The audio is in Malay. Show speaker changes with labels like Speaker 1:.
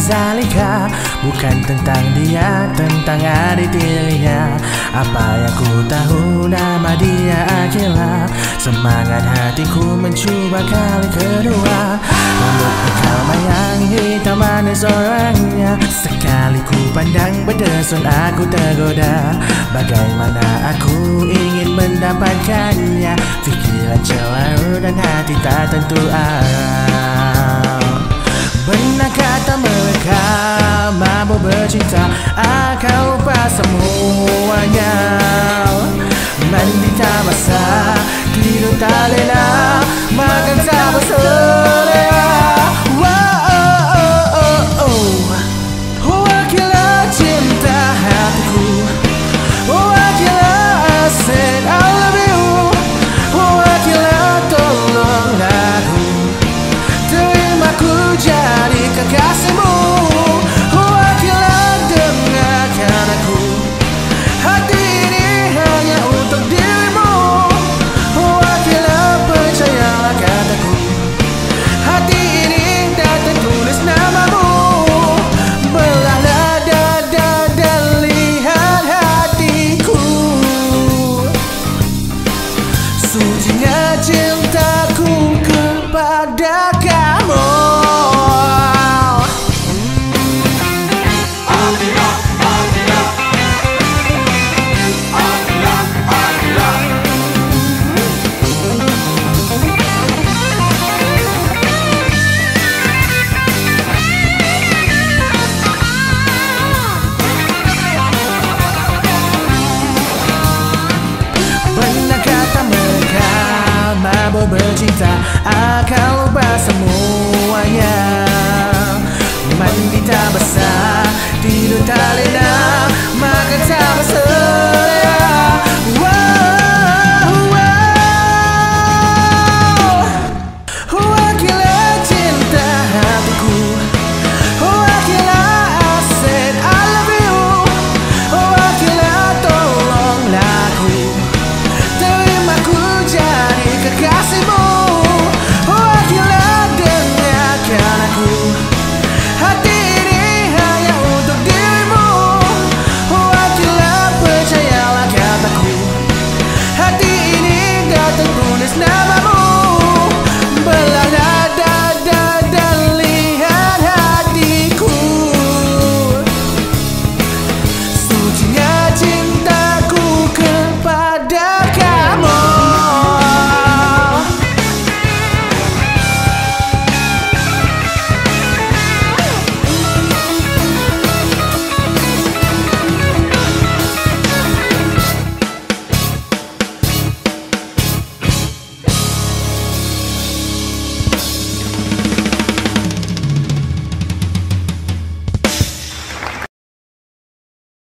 Speaker 1: Zalika. Bukan tentang dia, tentang adik dirinya Apa yang ku tahu nama dia Akila Semangat hatiku mencuba kali kedua. Untuk engkau bayangi taman seorangnya Sekali ku pandang berdesun aku tergoda. Bagaimana aku ingin mendapatkannya? Fikiran celau dan hati tak tentu arah Mabuk bercinta Akan bercinta Akan lupa semuanya. Mandi tak basah Tidur tak lena